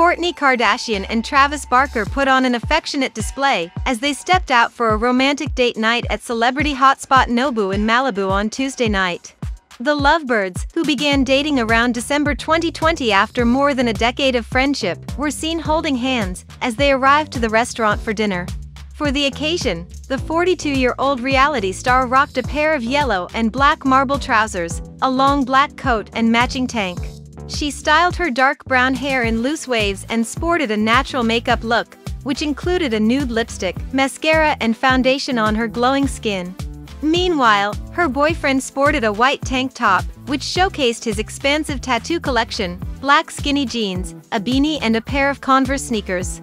Kourtney Kardashian and Travis Barker put on an affectionate display as they stepped out for a romantic date night at celebrity hotspot Nobu in Malibu on Tuesday night. The lovebirds, who began dating around December 2020 after more than a decade of friendship, were seen holding hands as they arrived to the restaurant for dinner. For the occasion, the 42-year-old reality star rocked a pair of yellow and black marble trousers, a long black coat and matching tank. She styled her dark brown hair in loose waves and sported a natural makeup look, which included a nude lipstick, mascara and foundation on her glowing skin. Meanwhile, her boyfriend sported a white tank top, which showcased his expansive tattoo collection, black skinny jeans, a beanie and a pair of Converse sneakers.